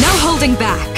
No holding back.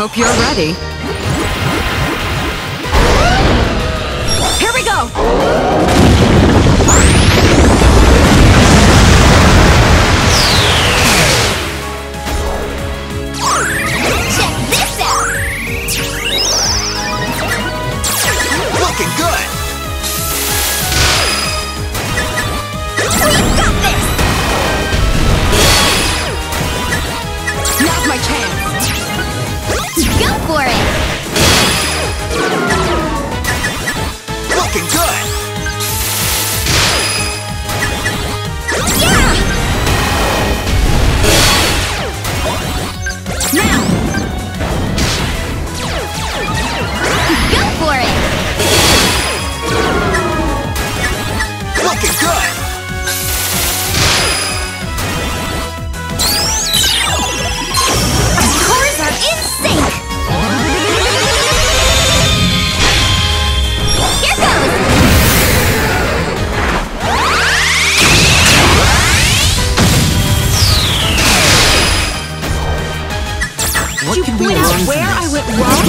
hope you're ready. Here we go! Looking good! We got this! Now's my chance! What you can point we out where I went wrong?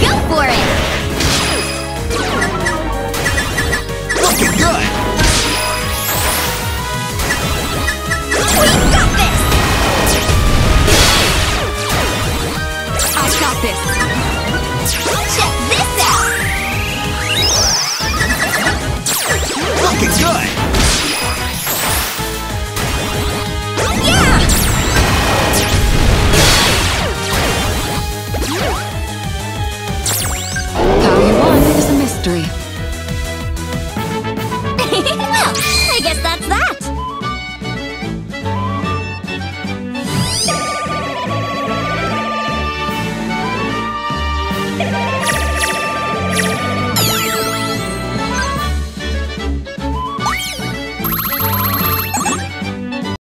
It.